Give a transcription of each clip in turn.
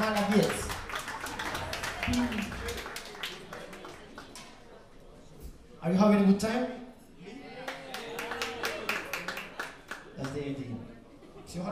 Malawiec. Are you having a good time? That's the idea. See you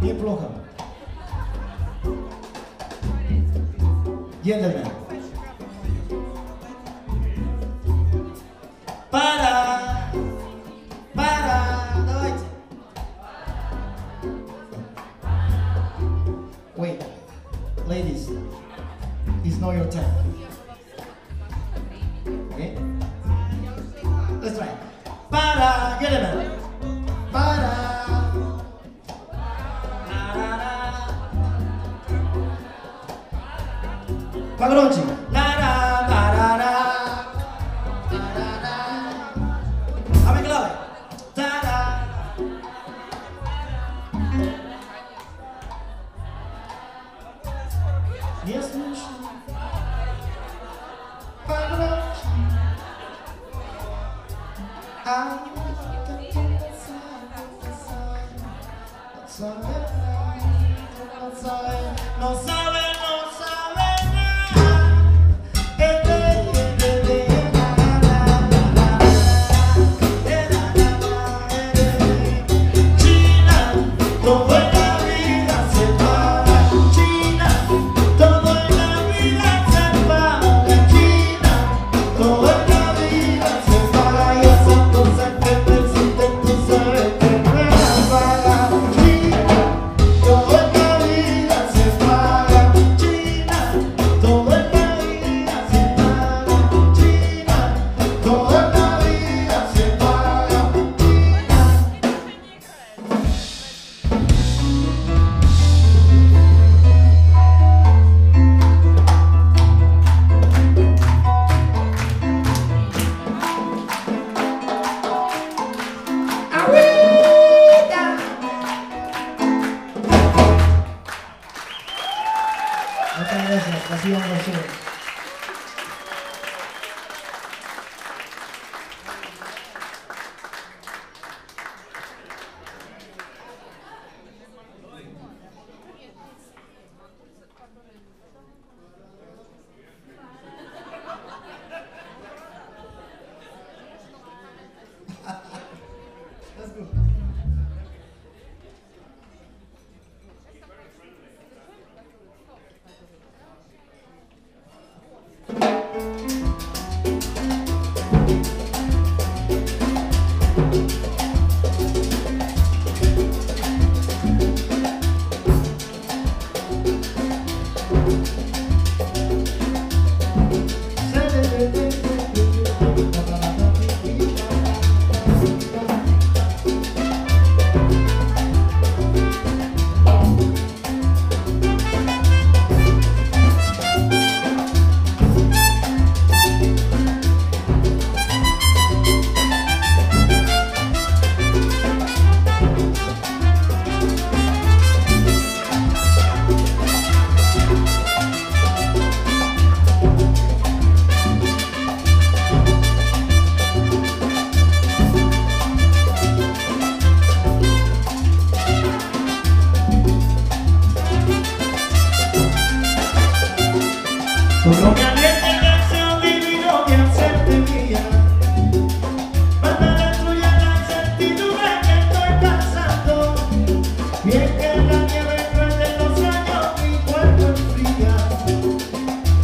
Неплохо. Гендерная. Para, para, Давайте! Wait, ladies, it's not your time. Okay? Let's try. Para, get it. 그러지.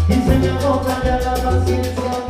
y se me agota ya la paciencia.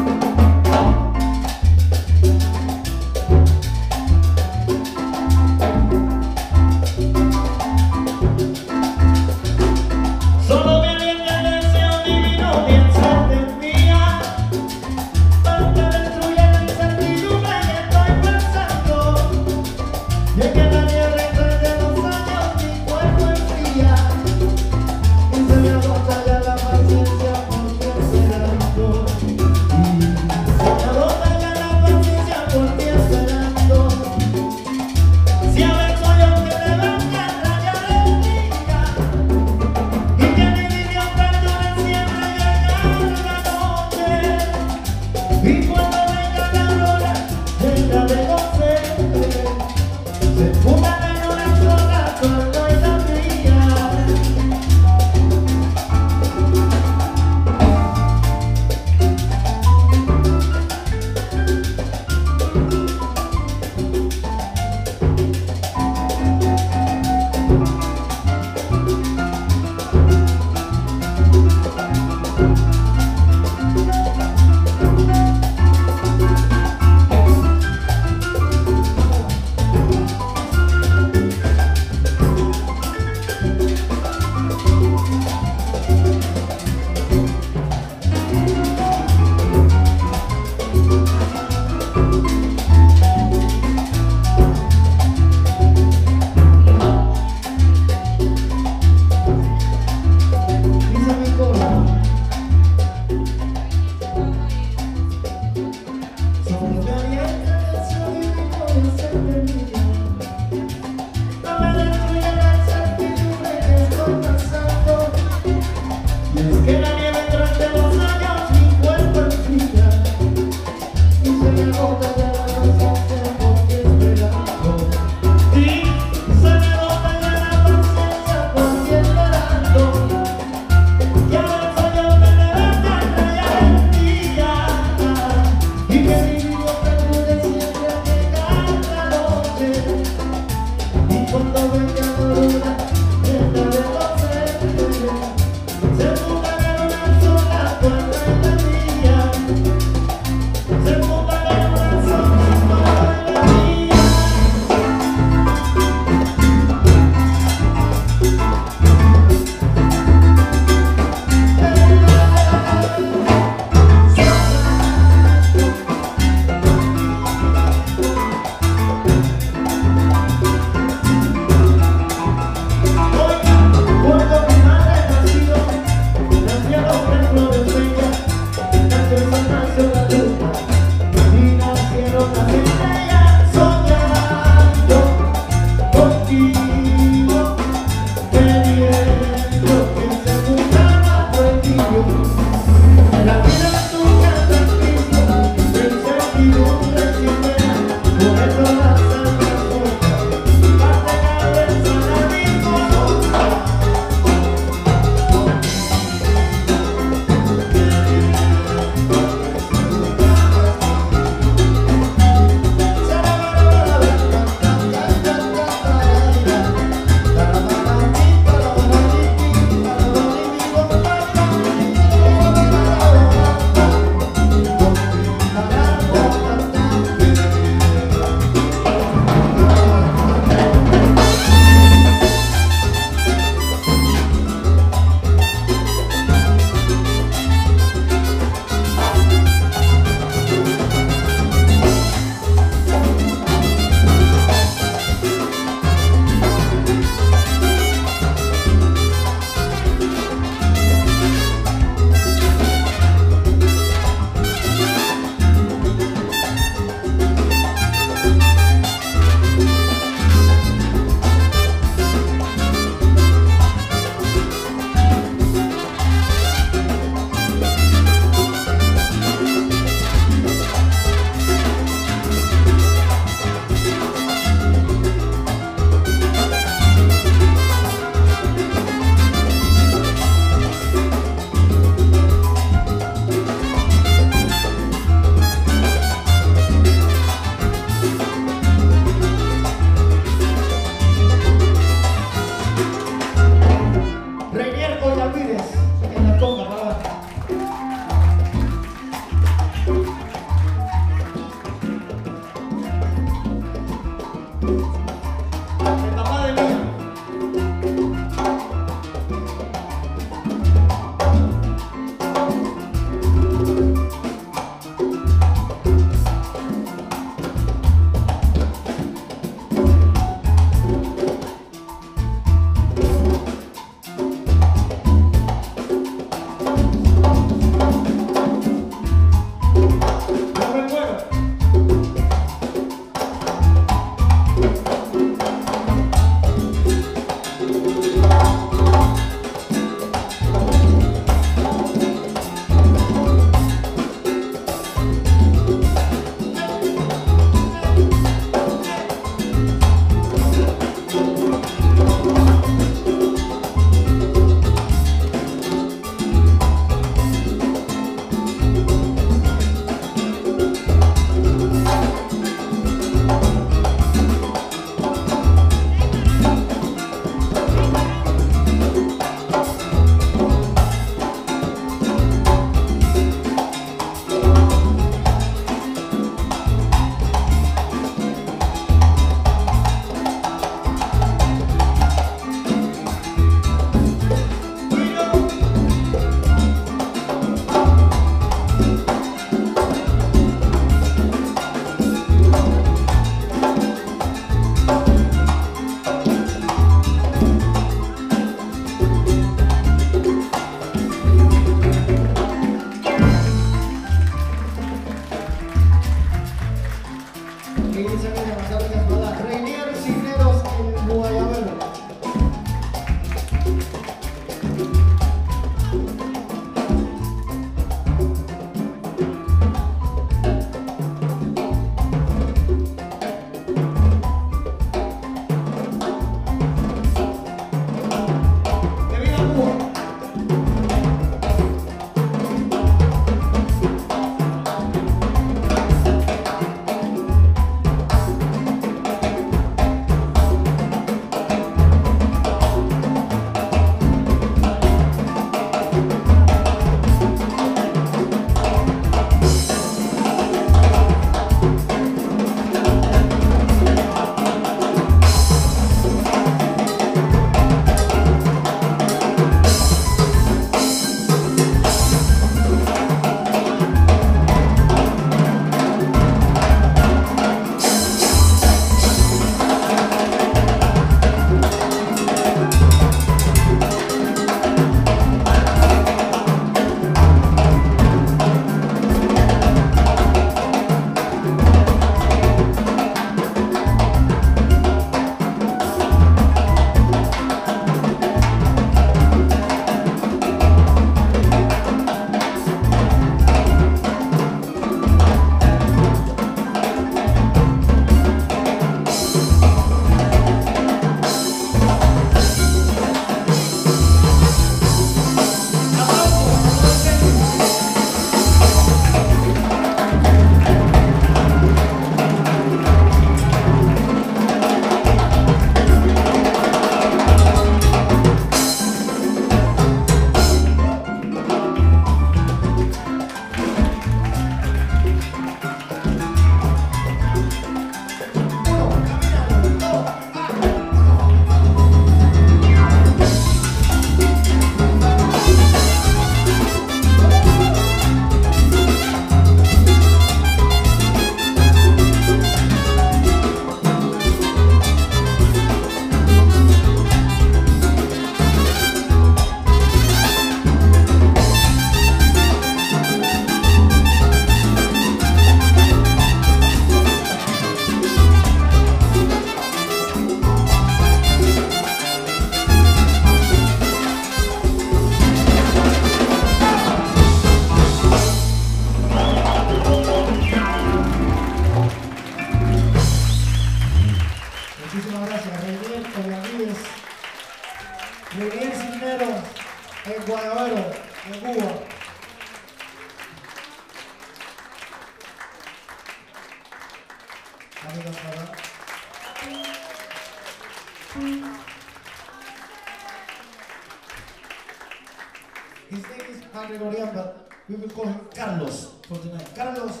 Call him Carlos for tonight. Carlos.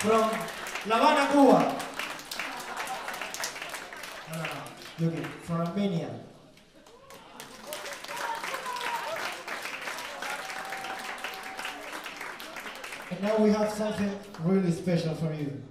From La Habana, Cuba. From Armenia. And now we have something really special for you.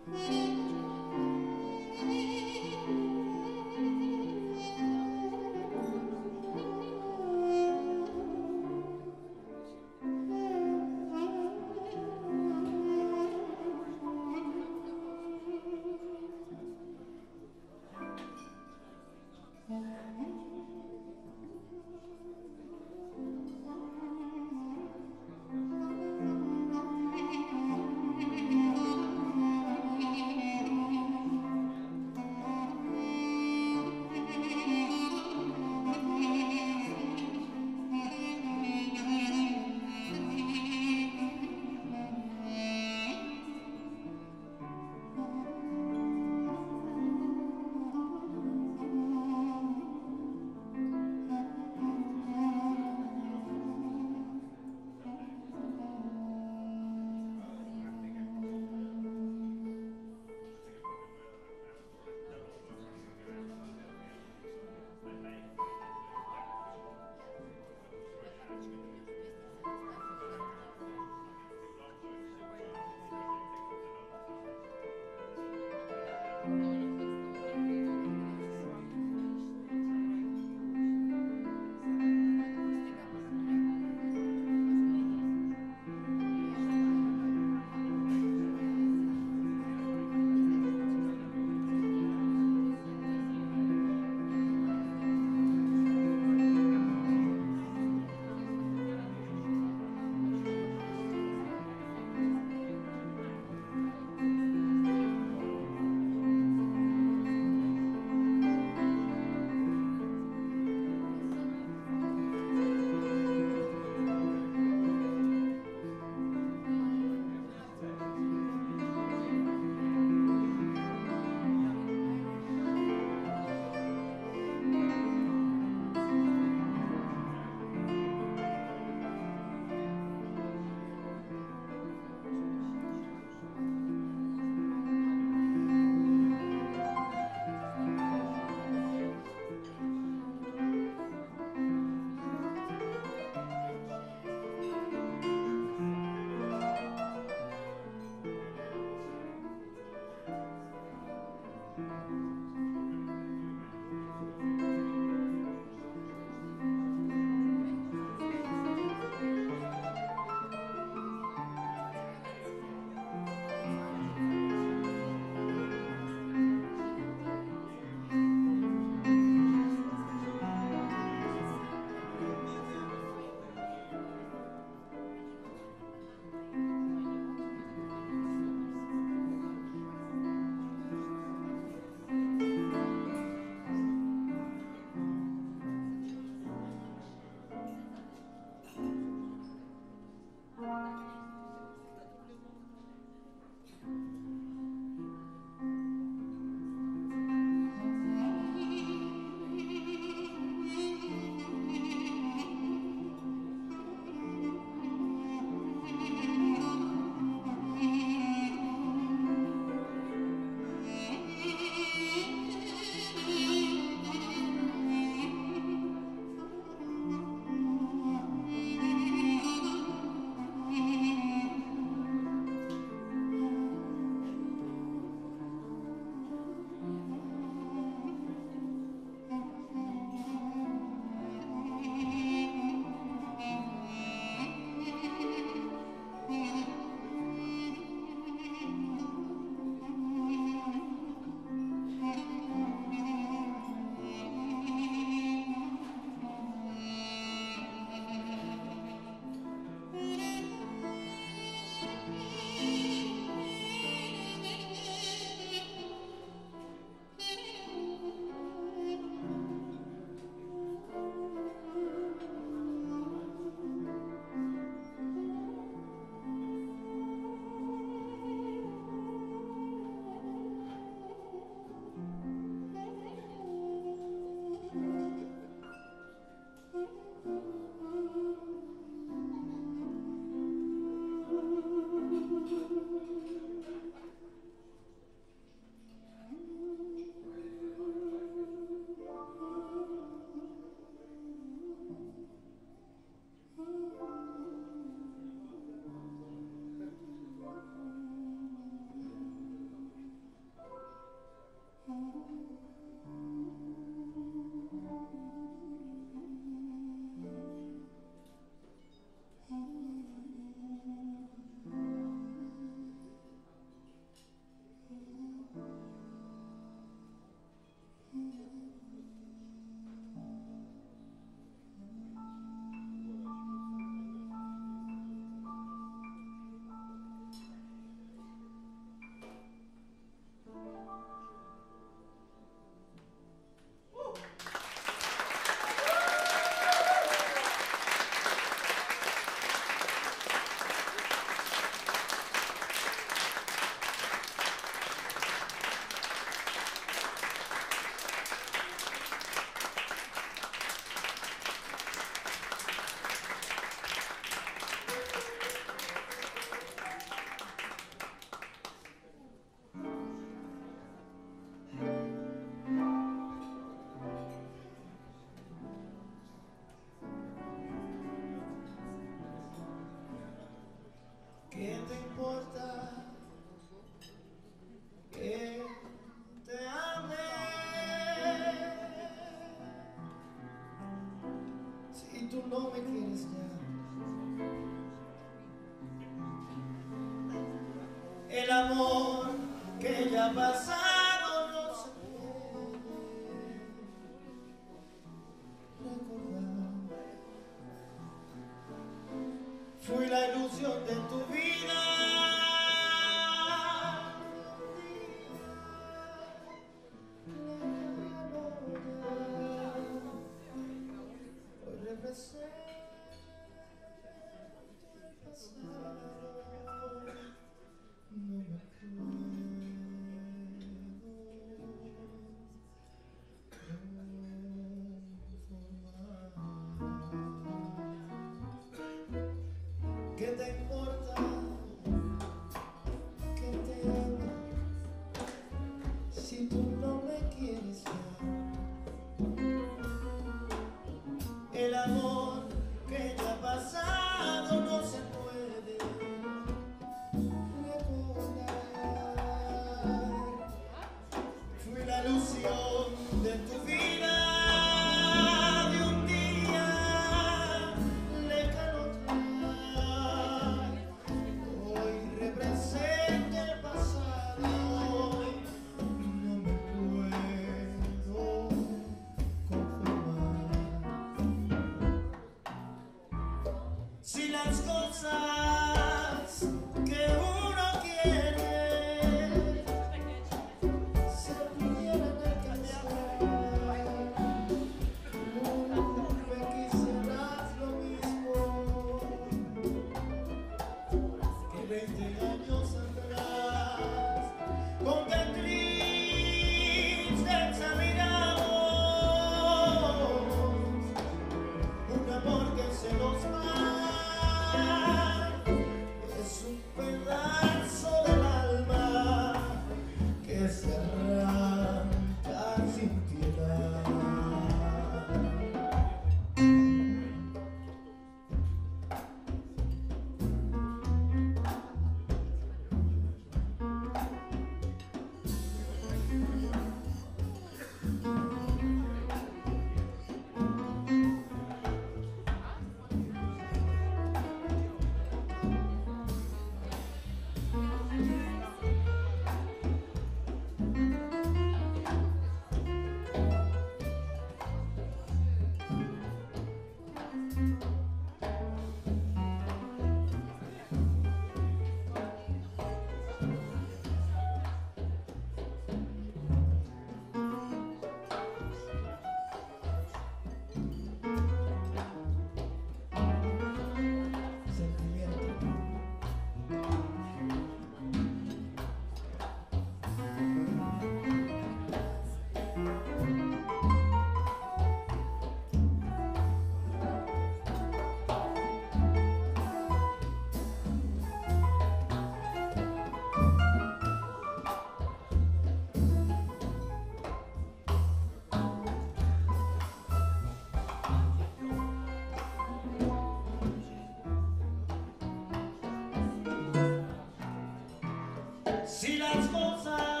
Si las cosas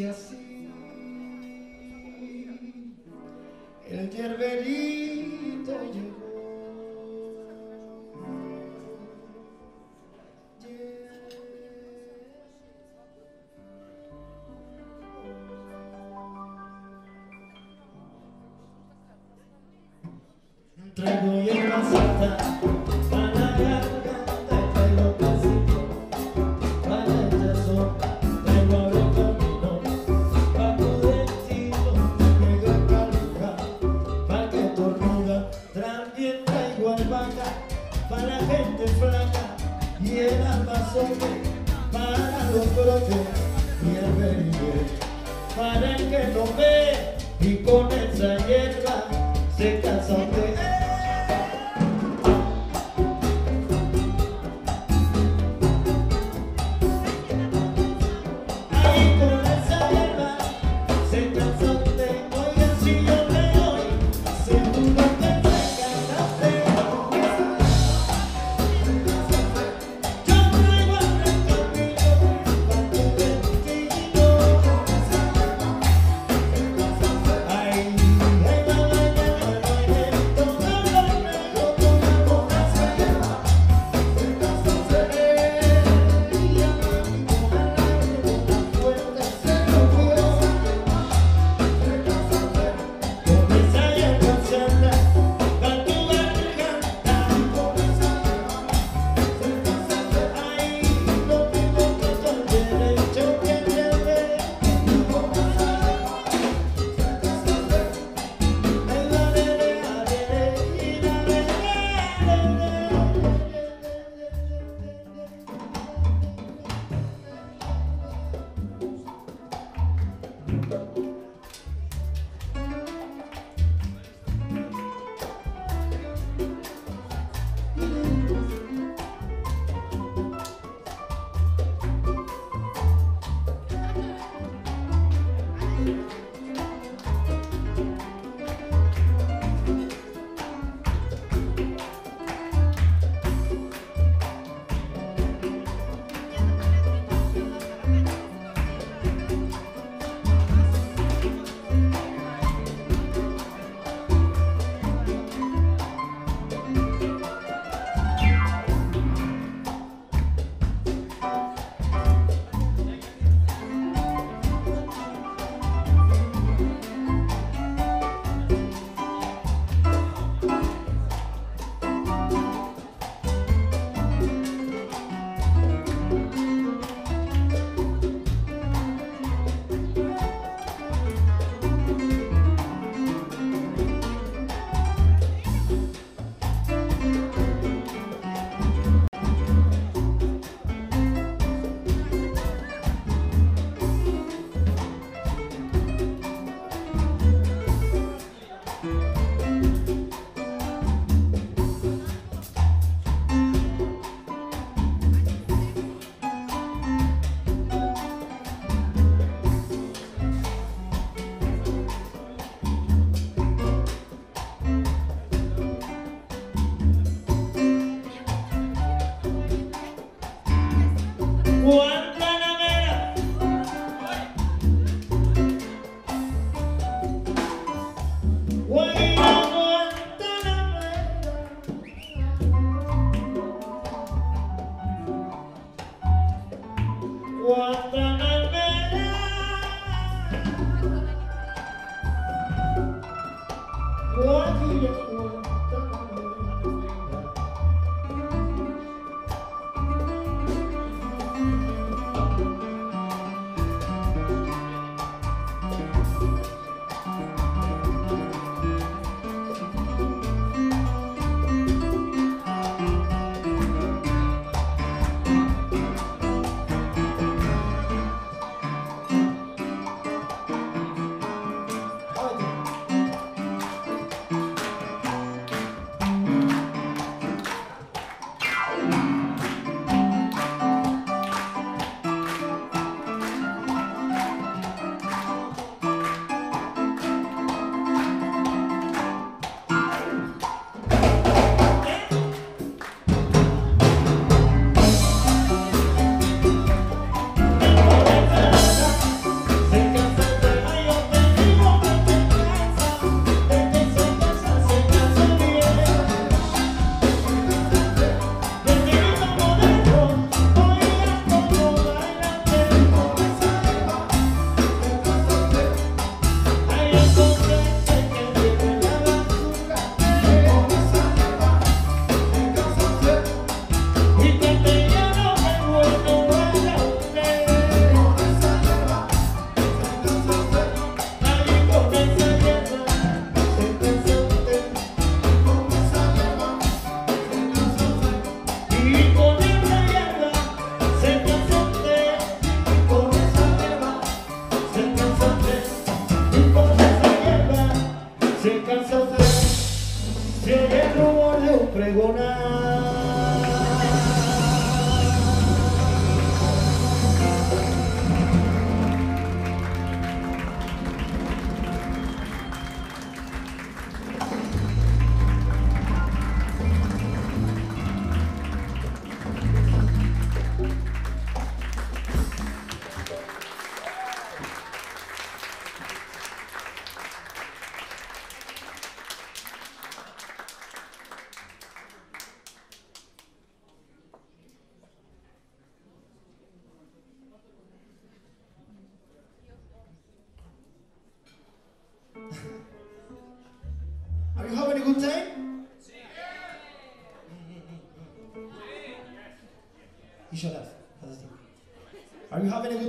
noticias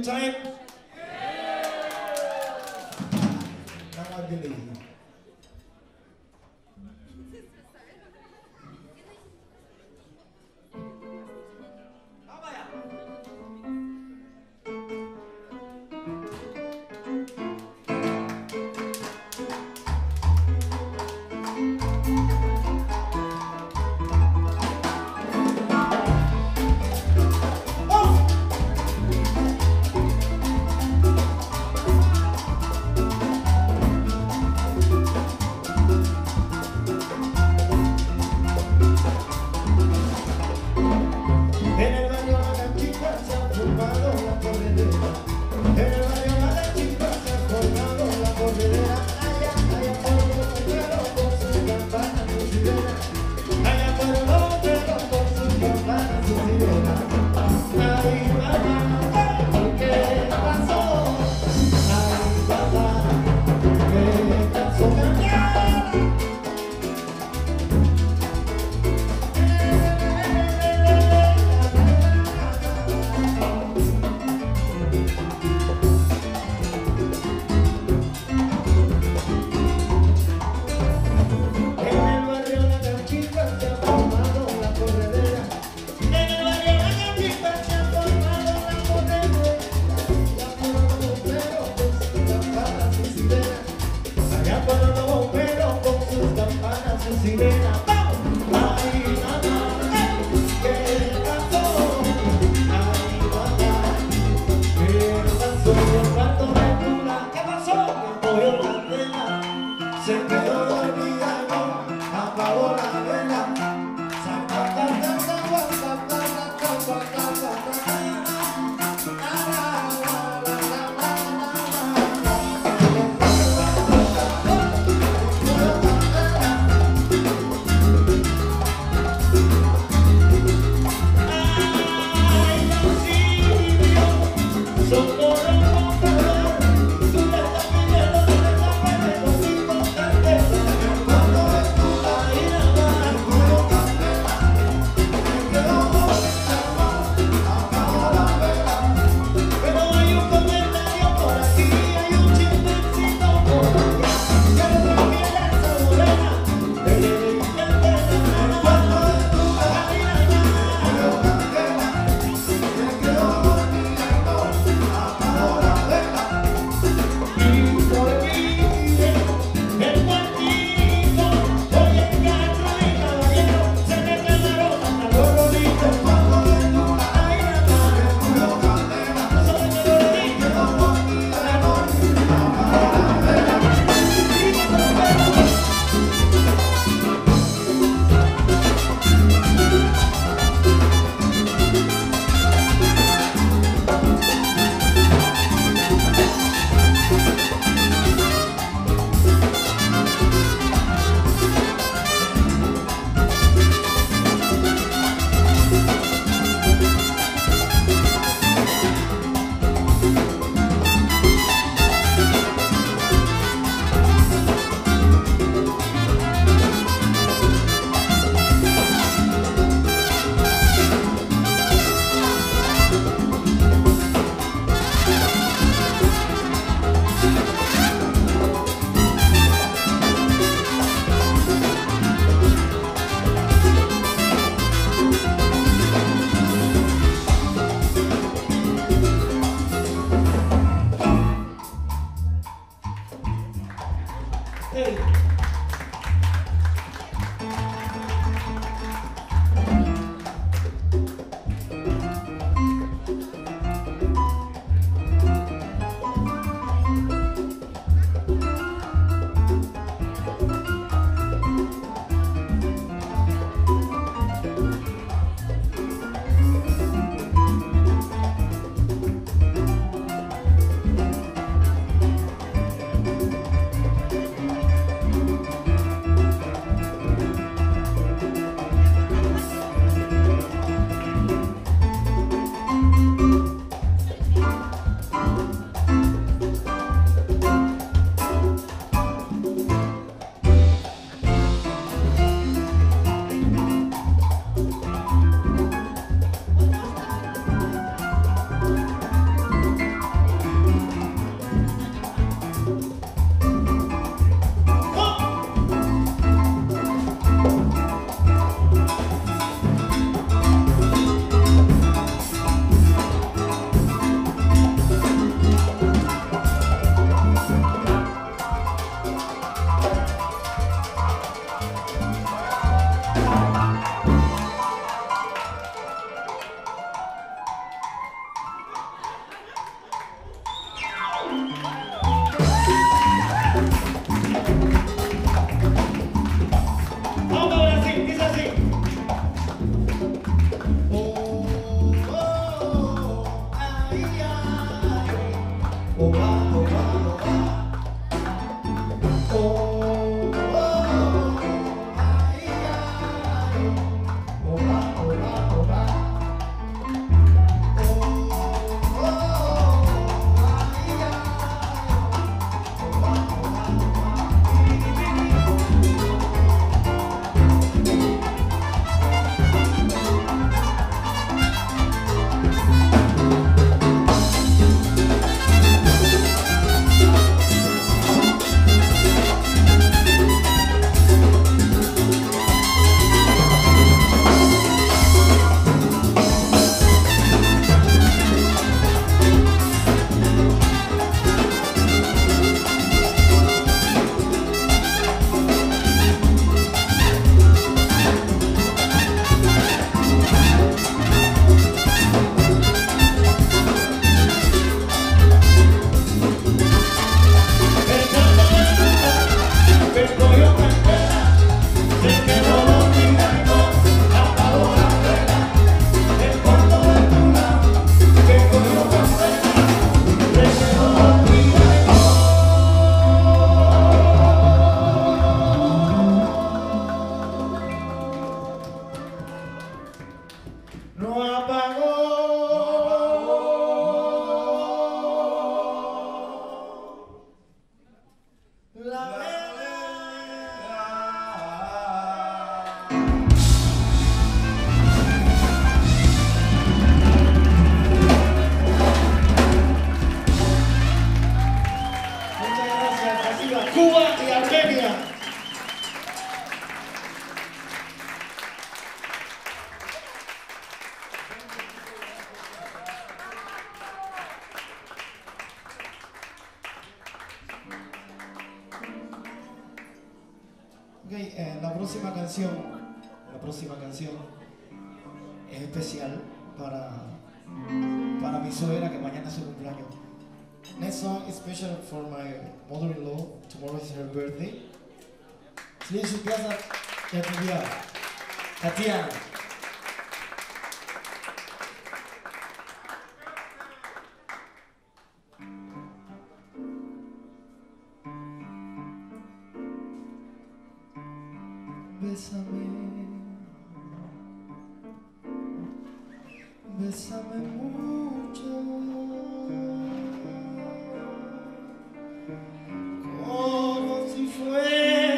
time? special for my mother-in-law. Tomorrow is her birthday. Sería su casa Katia. Katia. Bésame, bésame mucho. amor si fue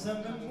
Bésame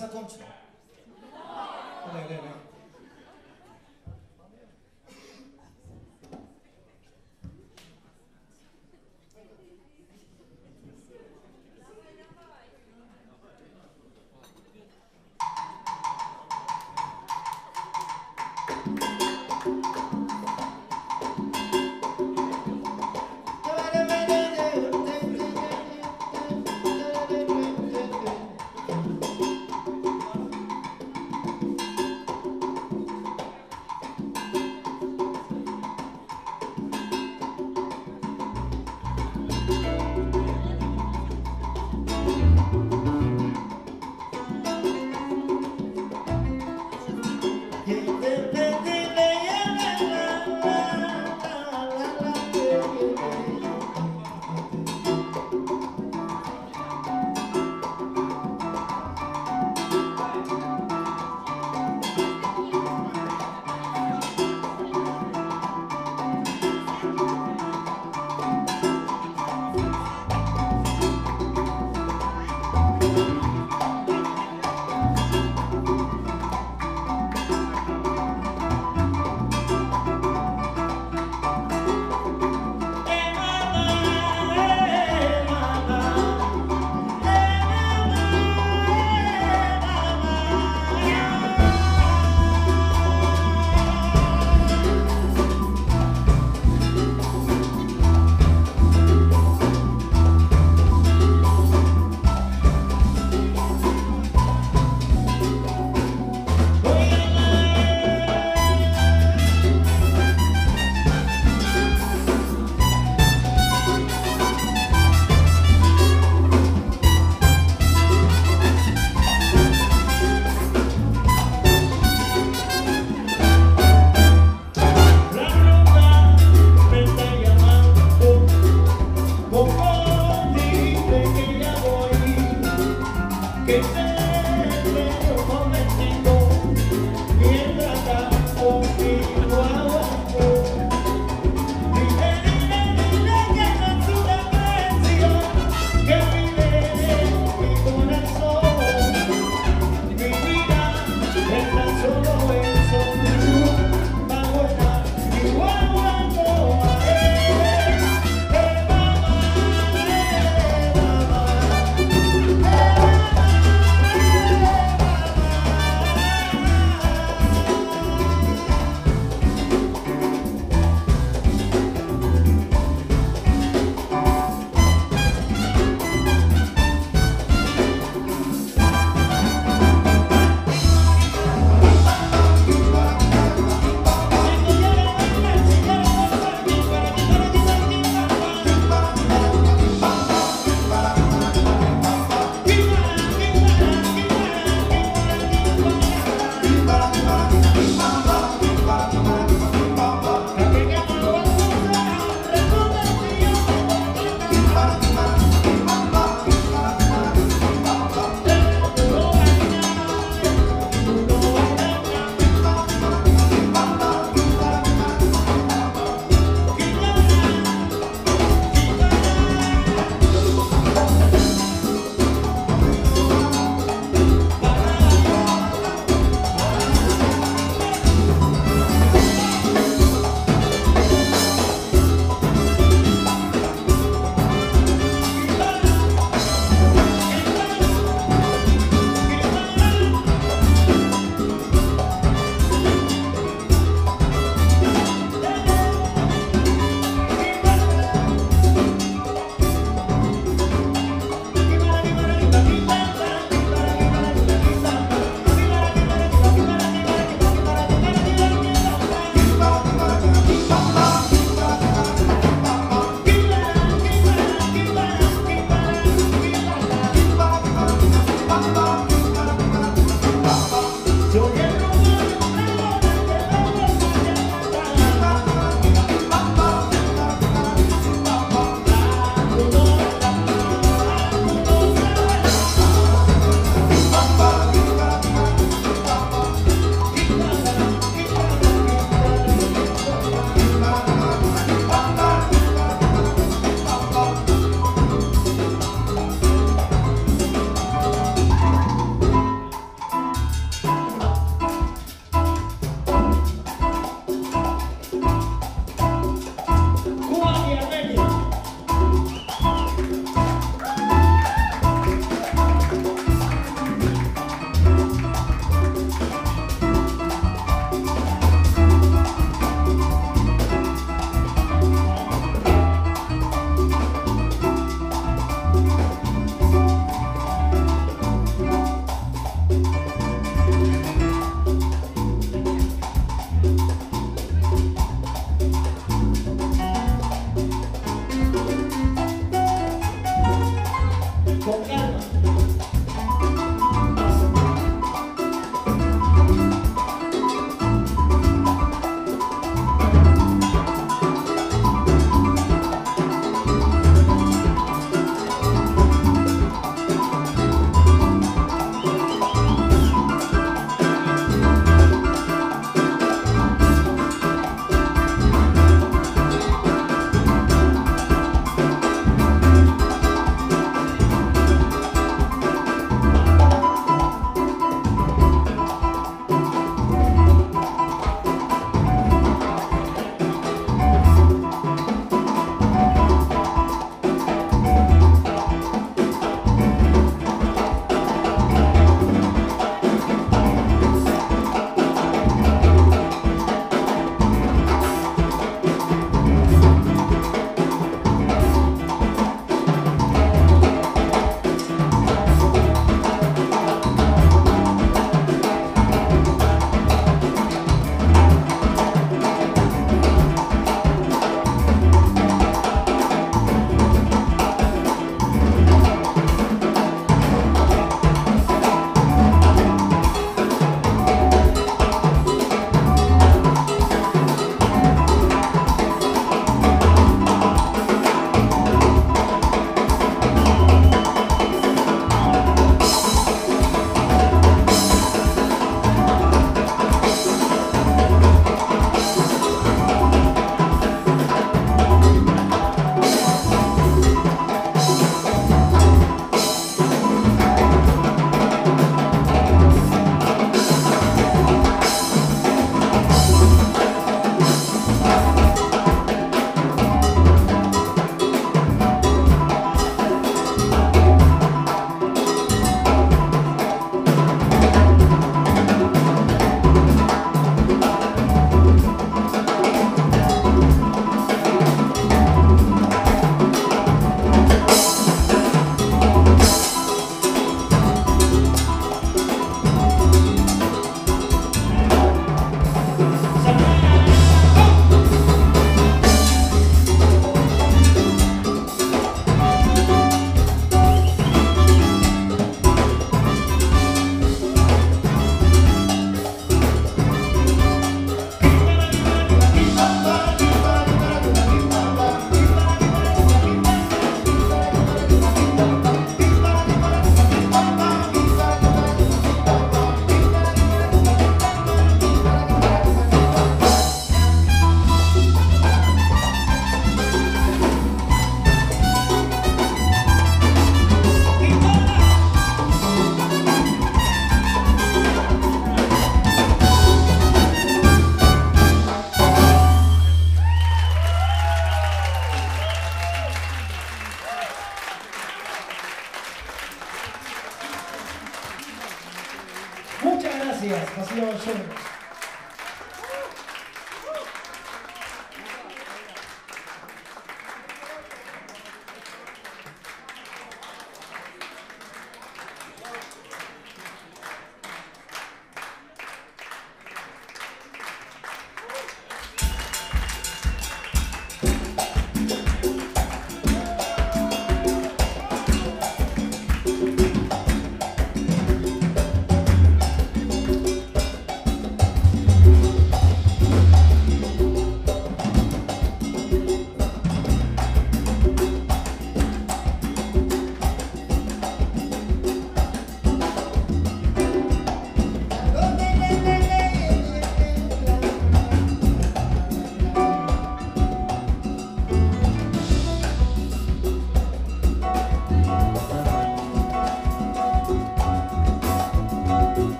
ça compte.